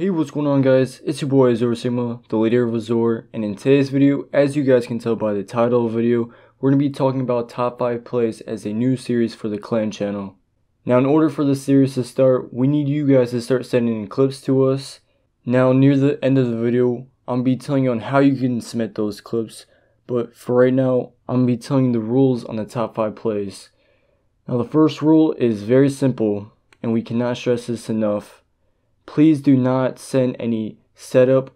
Hey, what's going on guys? It's your boy Azor Sigma, the leader of Azor, and in today's video, as you guys can tell by the title of the video, we're going to be talking about top 5 plays as a new series for the clan channel. Now in order for this series to start, we need you guys to start sending in clips to us. Now near the end of the video, I'm going to be telling you on how you can submit those clips, but for right now, I'm going to be telling you the rules on the top 5 plays. Now the first rule is very simple, and we cannot stress this enough Please do not send any setup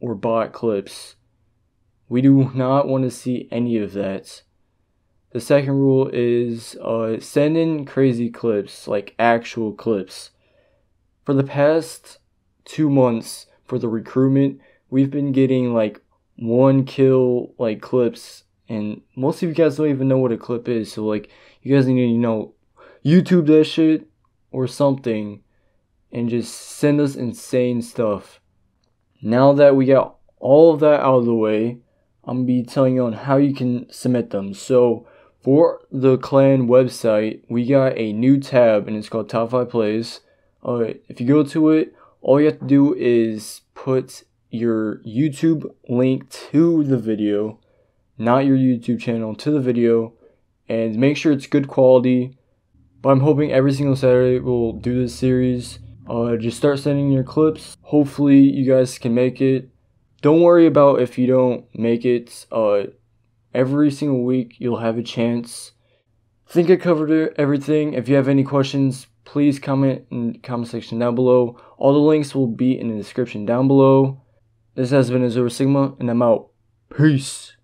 or bot clips. We do not want to see any of that. The second rule is uh, send in crazy clips, like actual clips. For the past two months for the recruitment, we've been getting like one kill like clips, and most of you guys don't even know what a clip is. So like, you guys need to you know YouTube that shit or something and just send us insane stuff. Now that we got all of that out of the way, I'm gonna be telling you on how you can submit them. So for the clan website, we got a new tab and it's called Top 5 Plays. Alright, if you go to it, all you have to do is put your YouTube link to the video, not your YouTube channel, to the video, and make sure it's good quality. But I'm hoping every single Saturday we'll do this series uh, just start sending your clips. Hopefully, you guys can make it. Don't worry about if you don't make it. Uh, every single week, you'll have a chance. Think I covered everything. If you have any questions, please comment in the comment section down below. All the links will be in the description down below. This has been Azor Sigma, and I'm out. Peace.